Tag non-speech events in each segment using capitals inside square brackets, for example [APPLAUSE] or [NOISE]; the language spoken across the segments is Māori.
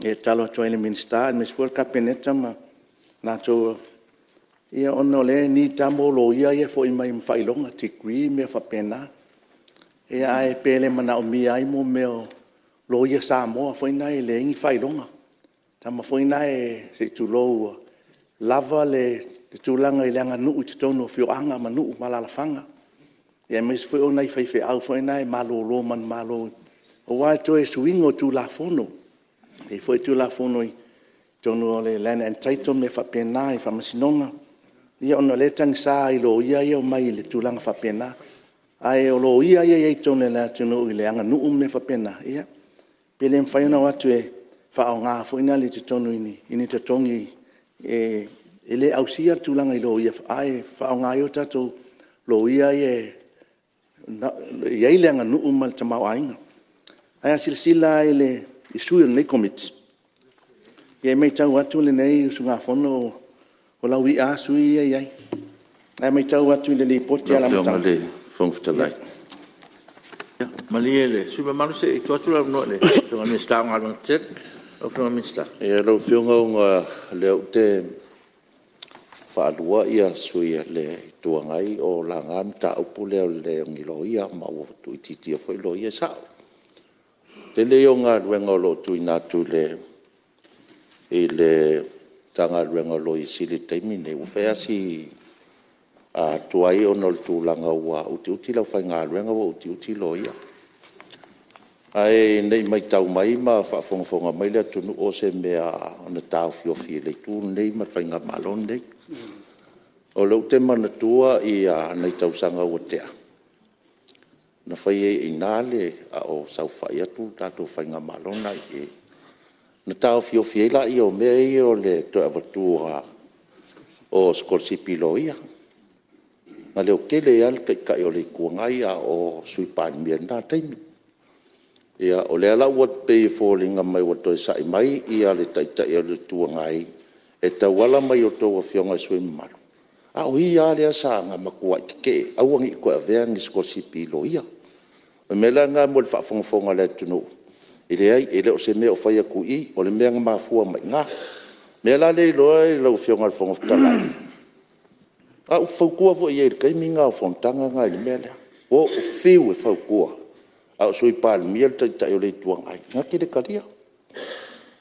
e talo to ele minsta mes sfor kapeneta ma na to ia ono le ni tambolo ia ia fo imai m failonga tikwi me fa pena e ai pele mana o mi ai mo meo lo ia sa mo fo ina ele ni failonga tama fo ina e se tu lo lava le tu langa ile langa nu uti tonu fio anga ma nu malala fanga ia mes sfo ona i fai fe au fo ina e malolo man malo o wa to e swingo tu lafono e foi tu la fono i tonu le lana en taito me fa pena i fa masinonga ia ona le tang sa i lo ia ia mai le tu langa fa pena ai o lo ia ia ia tonu le tonu i le anga nu me fa pena ia pele mfai na watu e fa o nga fo ina le tonu ini ini tatongi e ele au sia tu langa i lo ia ai fa o nga yo tato lo ia ia ia ile anga nu mal tamau ainga ai silsila ile i sui nei komiti ia mai tau atu lenei usugafono o lau iā sui iai ai ae mai tau atu i le lipoti alamatale faugafutalai ma lie le sui mamalu se i tuatu launoa le soga minista oga almagatele au fioga minista ia lau fioga oga le au te faalua ia suia le tuagai o lagami taupu lea le ngiloia ma titia tuititia foi loia sao te leo ngā ruenga o lo tu i nātu le i le tanga ruenga i sili teimi nei uwhea si a tuai o nol tu langa ua uti uti lau whai ngā ruenga wa uti uti lo ia ai nei mai tau mai ma whaafonga whonga mai le atunu o se mea na tau fio fio le tu nei ma whai ngā malon nei o lau te tua i a nei tau sanga ua tea na fai e inale a o sau fai atu tato fai nga malona i e. Na tau fio fiela i o mea i o le to avatu ha o skorsi pilo ia. Nga leo kele ia le kai kai o le kua ngai a o sui pani mea nga taimi. Ia o le ala uat pei fo le nga mai watoe sai mai i a le taitai o le tua e tau wala mai o tau a fionga sui malo. A ui a le asa nga makua i ke au angi i koe avea ngi Ia. o me langa mo le faafogafoga le atunuu i leai e lē o se mea o faia kuʻi o le mea ga mafua maiga mea la le iloa i lauafioga le fogafotalaʻi au faukua foʻi ai le kaimiga o fonotaga ga i le mea lea ua o fiu e faukua a o soi palemia le taʻitaʻi o le ituaga ai gaki le kalia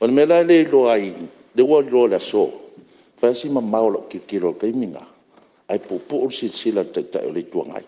o le mea la le iloa ai le ua iloa le aso faeasi mamao laʻu kilikilo o le kaimiga ae puʻupuʻu le silasila le taʻitaʻi o le ituaga ai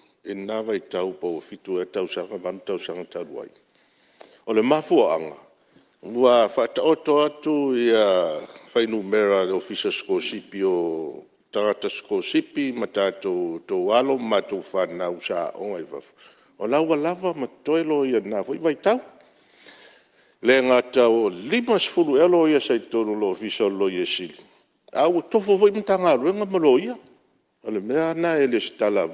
e nawa vai tau po fitu e tau sanga man tau sanga fainu O le mafuanga, mua whataoto atu i a uh, whainu mera le ofisa skosipi o tangata skosipi ma tātou tō alo ma tō o wafu. O lawa lava ma toelo i a tau. Le ngata o lima sifuru elo i a sai lo ofisa lo i e sili. Au tofo voi mtanga malo Ale mea na ele stala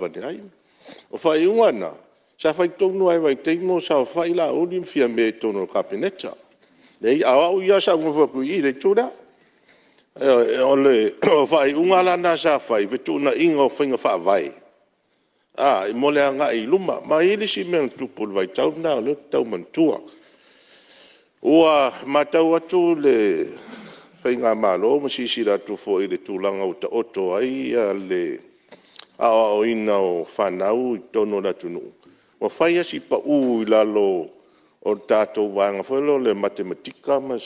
O fai unwa na, sa fai tonu ai wai teimo sa o fai la olim fia me tono kapineta. Dei awa u ia sa unwa ku i le tura. E, e, ole, o fai unwa la na sa fai, vetu na inga o fai ngafa vai. A, i mole a ngai luma, ma ili si mea tupul vai tau na, le tau mantua. Ua, ma tau atu le fai ngā malo, ma si si ratu fo i le tūlanga o ta oto ai, le... Uh, ao ao ina o whanau i tono pa u lalo o tātou wānga le matematika ma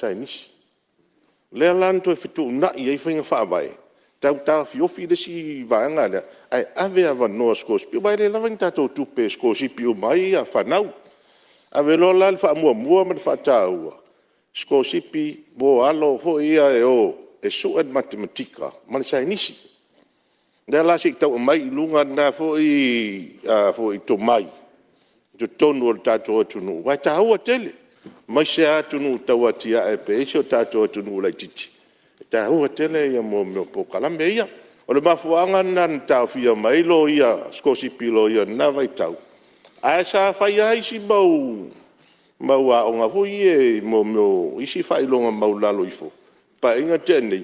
Le alanto e fitu na i ei whainga whaabai. Tau tā fiofi le si le ai ave ava noa skos piu le lawang tātou tupe skos i a whanau. Ave lal wha mua mua ma le wha bo alo fo ia e o e su e matematika ma sainisi. Nā la se tau mai lunga nā fō i, tō mai. Tō tonu o tātou atu nō. Wai tā hau atele. Mai se atu nō tau ati a e pē, e se o tātou atu nō lai titi. Tā hau atele e i a mō mō pōkalame ia. O le mafuanga nā nā tau fia mai lo ia, skosi pilo ia nā vai tau. A e sā fai a isi mau, mau a onga hui e mō mō, isi fai longa mau lalo i fō. Pa inga tēnei,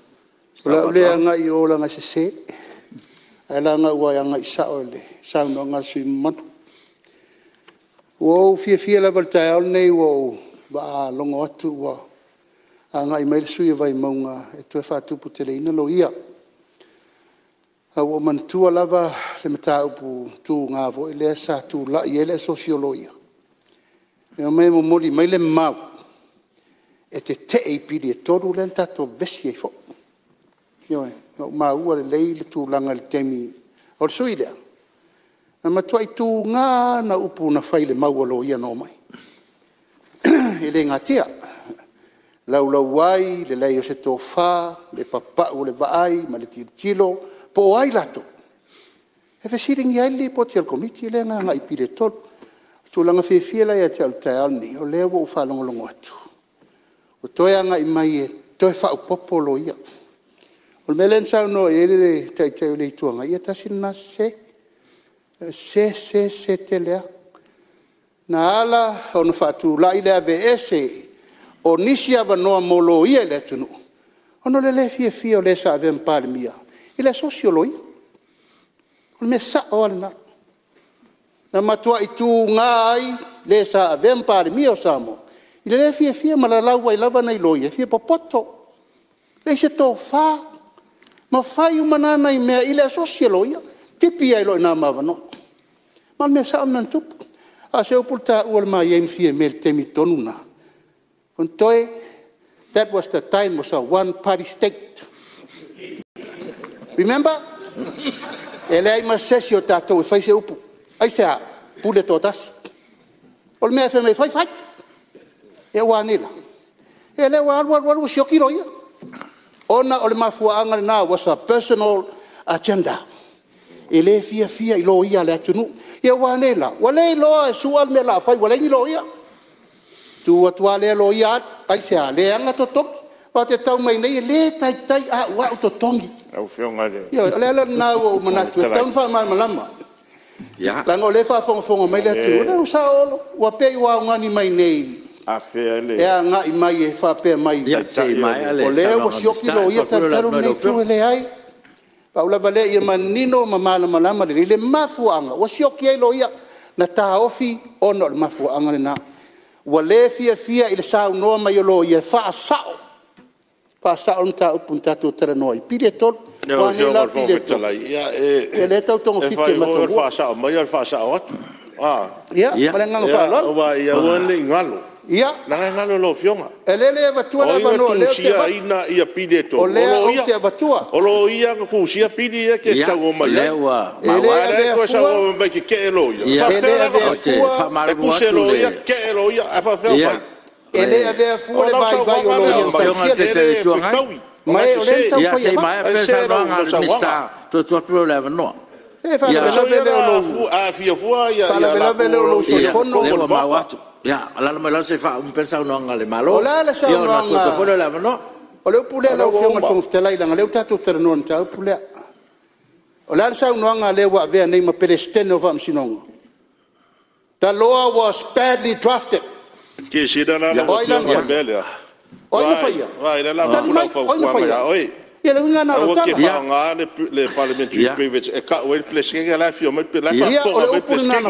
Ola ole anga i ola nga se se. Ala nga ua anga i sa ole. Sa unu anga su i matu. Ua o fie fie la valtai e al nei ua o. Ba a longo atu ua. Anga i maile su i e vai maunga. E tu e fa tupu te le ina lo ia. Ua man tua lava le mata upu tu ngā vo. Ele e sa tu la i ele e sosiolo ia. E o mei mo mori maile mau. E te te e pili e toru lenta to vesi e fok. Yoi, no ma ua le lei le tūlanga le temi. O le sui lea. Na matua i tū ngā na upu na fai le maua lo ia no mai. [CLEARS THROAT] e le ngatia. Lau lau wai, le lei o se tō whā, le papa o le vaai, ma le tiri tilo, po ai lato. E fe siringi ai li po te al komiti le ngā ngā i pire tol. Tūlanga fe fiela ia te al tae alni, o lewa u whālongolongo atu. O toianga i mai e, toi whā upopo lo ia. O O mele en sao no, ele le tai tai le tuanga. Ia ta sin na se, se, se, se te lea. Na ala, on fatu la ile ave ese, o nisi ava noa molo ia le tunu. Ono le le fie fie o le sa ave mpale mia. Ile socioloi. O me sa o alna. Na matua i tu ngā ai, le sa ave mpale mia o samo. Ile le fie fie malalaua i lava na iloi, e fie popoto. Le se tofaa. i mea lo ia ma mea tupu temi tonu na that was the time was a one party state remember e leai masesi o tatou e fai se upu ai se a pule totasi le mea e femai faifai e uā nila e lea ua alualualu e ona o le mafuaaga lenā was a personal agenda e lē fiafia i lo ia le atunuu ia uā lē la ua lē iloa e su'a le mea laafai ua laigi lo ia tuatuā lea lo ia paise a leaga totogi pa te tau nei e lē taitai auau totogi ia lea lanau ou manatu e tauna faamalamalama laga o lē faafogofogo mai le atunuu le u saolo ua pe i mai nei a fea le e nga i mai e fa pe mai ia te mai ale o le o si o kilo ia ta taro nei fo le ai pa ula vale ia manino ma mala mala ma le le mafu anga o si o kia lo ia na ta ofi ono le mafu anga na wa le fia fia ile sa no ma yo lo ia fa sao fa sao nta upuntato tera noi pile tol Yo, yo, yo, yo, yo, ia e e le tau tongo fitte ma tau fa sao ma yo fa sao at ah ia ma le ah. ngalo fa lo wa ia wale ngalo ia na na lo fionga ele le vatua la manu le te ia ina ia pili to o le o te vatua o lo ia ku sia pili ia ke tango mai le wa ma wa le ko sa o ba ke ke lo ia ele le vatua fa maru wa tu le ia ke lo ia a fa fa ele ave fu le vai vai o lo fionga te te tu ngai ma e o le tau fa ia ma e pensa no ngal mista tu tu problema no e fa la vela vela o lo a fia fu ia ia la vela vela o lo so fono o lo ma Ya, ala mai la se fa un pensa un nga malo. Ola la sa un nga. Yo na ko no. Ole pule la o fiong fong stela ila nga le tatu ter non pule. Ola sa wa ve nei ma The law was badly drafted. Ke si da la pula ya. le nga le parliamentary privilege e eh, ka fio pule na na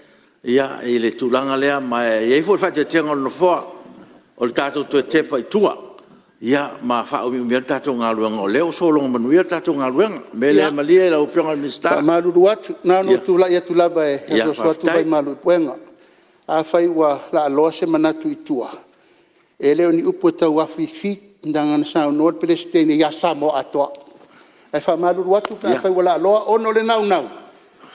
ia i le tulaga lea ma iai foi faatiatiaga olona foa o le tatou tuetepa itua ia ma faaumiumia le tatou galuega o lea o sologa manuia le tatou galuega me le malia i laufioga lemistamalulu atu nano tulai atu lava e asoasoatu vai malupuega afai ua laaloa se manatu itua e lea o niupu tau afuifi dagana saunoa le pelesitene ia samoa atoa e faamalulu atu afai ua laaloa ona o le naunau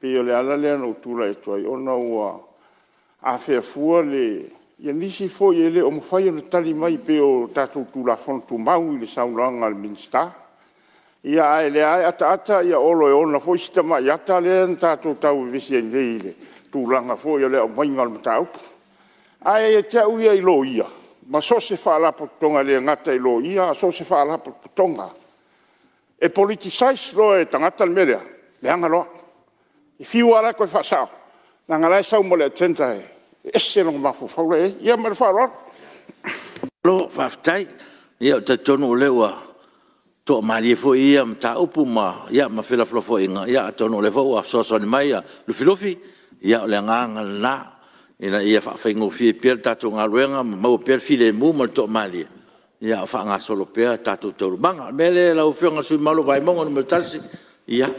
pe o le ala lea nou tula e toa i ona ua a fea fua le ia nisi fo i ele o mwhai ona tali mai pe o tatou tula fono tu mau i le saunanga le minister ia ae le ae ata ata ia olo e ona fo i sita mai ata lea na tatou tau e visi e nei le tulanga fo i ele o mai ngal mata au ae e te au ia i lo ia ma so se fa la potonga le ngata i lo ia so se fa la potonga e politisais lo e tangata le melea le angaloa i fiu ala koe whasao. Nā ngā rai sau mole tenta e. Ese nō mafu whaure e. Ia mara whaaro. Lō whaftai. Ia o te tonu o leua. Tō mahali e fō ia ma tā upu ma. Ia ma whila whila fō inga. Ia a tonu o le fōua. Sō sō ni mai a lufi lufi. Ia o le ngā ngā nā. Ina ia whaafai ngō fie pēr tātou ngā ruenga. Ma mau pēr fi le mū ma tō mahali e. Ia o wha ngā solo pēr tātou tōru. Banga, mele lau whiunga sui malo vai mongo numatasi. Ia. Ia.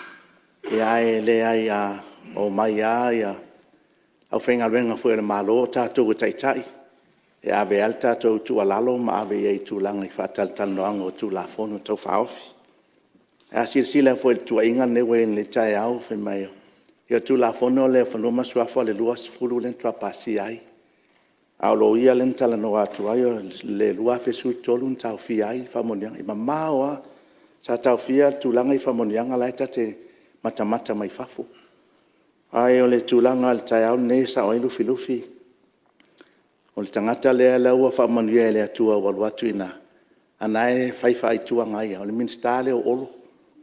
e ae le ai a o mai a ia au fenga renga fuera le malo tātou e taitai e ave al tātou tu alalo ma ave e tu langa i fatal tano ango tu la fono tau whaofi e a sir sila fuel tu a inga newe in le tae au fe mai e tu la fono le fanuma suafo le lua sifuru le tua pasi ai a lo ia le tala no atu ai le lua fe su tolu tau fi ai famonia i ma maoa sa tau fia tu langa i famonia ngalaita te e matamata mai fafo ae o le tulaga a le taeaona e saʻoai lufilufi o le tagata lea le ua faamanuia e le atua aualu atu ina anae faifaaituaga ai o le minista le oolo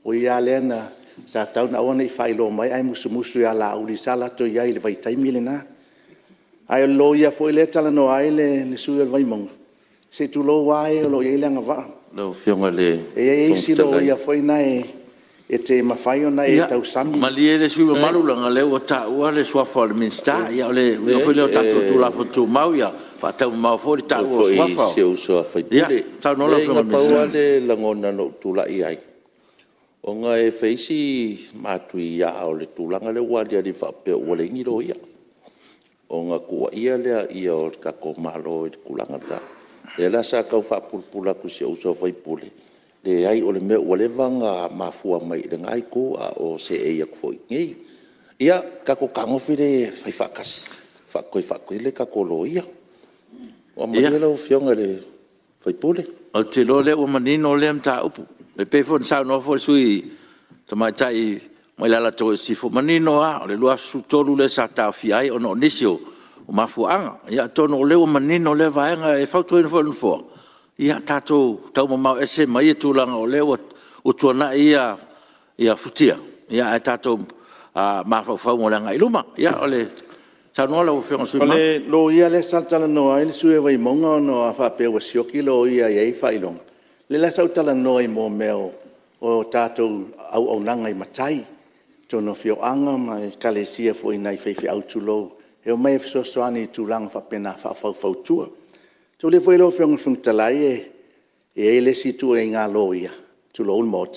o iā lea na sa tauna aua nei faailoa mai ae musumusu iā lauli sa latou i le vaitaimi lenā ae o le lo ia foʻi lea talanoa ai le le sui o le vaimoga se tulou ā e o loo iai le agavaa fioga le e ai silo ia foʻi na e te mawhai ona e tau sami. Ma li e le sui eh. marulanga leo eh. o tau a le suafa le minsta, eh, ia le ofi leo tatu tu lafo tu mau ia, pa tau mau fori tau o suafa. Fui se uso a fai pire. Ia, tau nola fio minsta. Ia, le langona no tu lai ai. O nga e feisi mātui ia au le tūlanga le wali a rifa pe o le ingiro ia. O nga kua ia lea ia o kako mālo e te kulanga ta. E la sa kau fapulpula ku se uso fai pule. Ia e ai ole me ole vanga ma fu mai de ngai ko a o se e ia ko ngi ia ka ko fai fakas fa ko fa ko ile ka lo ia o ma ile o fion fai pole o te lo le o ma ni no le upu e pe sa no fo e sui to ma tai mai la la to e si fo ma ni no a le lo su to le sa ta fi ai o no nisio o ma fu anga ia to le o ma ni no le va e fa to in fo ia tatou taumamau ese ma ia e tulaga o lea ua tuanaʻi ia ia futia ia e tatou mafaufauma o le agai luma ia o le saunoa la ua feogasuima le lo ia le saltalanoa ai le sue vaimauga ona a faapea ua sioki lo ia iai faailoga le la sautalanoa i mo mea o tatou auaunaga i matai anga ma kalesia fo foʻi nai faifeʻautu lou e o mai e fesoasoani i tulaga faapena faafaufautua fa tu le lo fiong fiong talai e e ele si tu e nga loia tu lo mot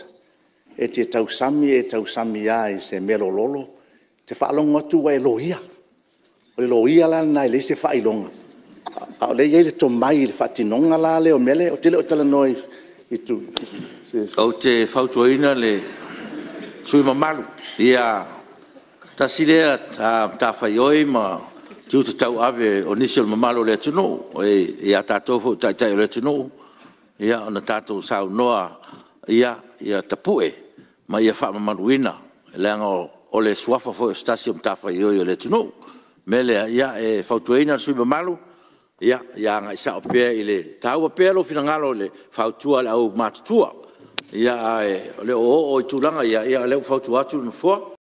e te tau sami e tau sami ia e se melo lolo te fa longo tu e loia o le loia la na ele se fa i longa a le ye le to mai le fa ti la le o mele o te le o tala noi i tu o te fa tu ina le sui mamalu. ia ta si ta ta fa ma tu tu tau ave o nisi o mamalo le tuno e e atato fo tai tai le tuno ia ona tato sau noa ia ia tapue ma ia fa mamaluina le ngo o le suafa fo stasium tafa yo yo le tuno mele ia e fa tuina sui mamalo ia ia nga sa o pe ile tau pe lo finangalo le fa tua la o matua ia e le o o tulanga ia ia le fa tua tu no fo